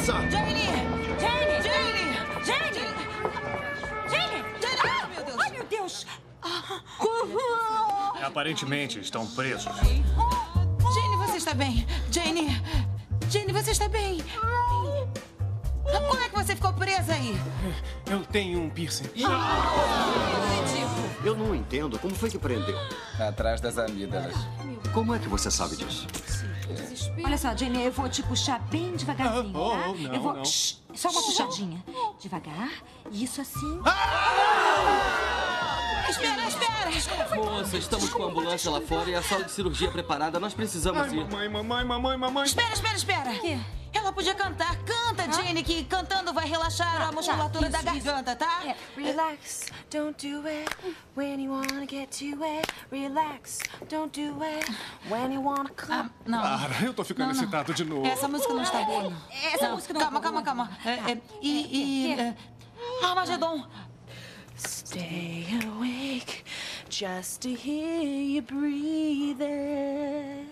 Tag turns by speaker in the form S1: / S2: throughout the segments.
S1: moça!
S2: Jane!
S3: Jane!
S2: Jane!
S3: Jane! Jane!
S2: Jane! Ai, meu Deus!
S3: Ai, meu Deus!
S4: Aparentemente estão presos.
S2: Jane, você está bem? Jane! Jane, você está bem? Como é que você ficou presa aí?
S5: Eu tenho um piercing.
S1: Eu não entendo. Como foi que prendeu?
S6: Atrás das amígdalas.
S1: Como é que você sabe disso?
S3: Olha só, Jane, eu vou te puxar bem devagarzinho,
S5: Oh,
S3: tá?
S5: oh, não,
S3: eu vou.
S5: não.
S3: Shh, só uma puxadinha. Devagar. Isso assim.
S2: Espera, espera!
S7: Moça, estamos com a ambulância lá fora e a sala de cirurgia preparada. Nós precisamos
S5: Ai,
S7: ir.
S5: mamãe, mamãe, mamãe, mamãe.
S2: Espera, espera, espera!
S3: quê?
S2: Ela podia cantar. Canta, Jane, que cantando vai relaxar a musculatura da garganta, tá?
S3: É.
S8: Relax, don't do it when you wanna get to it. Relax, don't do it when you wanna come.
S2: Ah, não.
S5: Para, eu tô ficando
S2: Não, não.
S5: excitado de novo.
S2: Essa música não está boa. não.
S3: Essa
S2: Não,
S3: música não é
S2: Calma,
S3: boa.
S2: calma, calma. É, é, e. e
S3: Quê?
S2: é, Armagedon.
S8: Stay just to hear you breathing.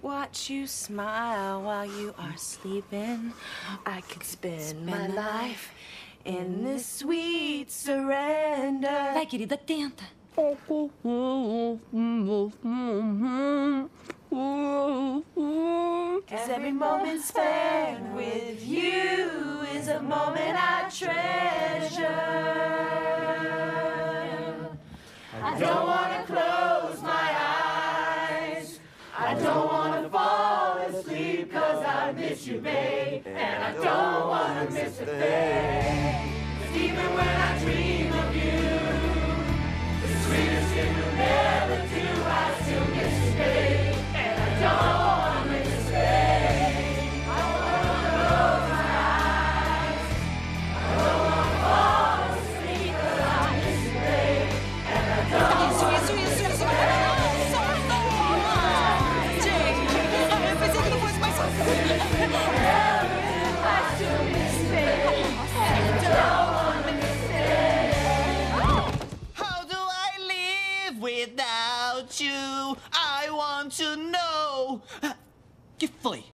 S8: Watch you smile while you are sleeping. I could spend my life in this sweet surrender.
S3: Vai, querida, tenta.
S8: Cause every moment spent with you is a moment I treasure. I don't wanna close my eyes. I don't wanna fall asleep cause I miss you, babe. And I don't wanna miss a thing. even when I dream I
S9: want to know. Uh, que foi?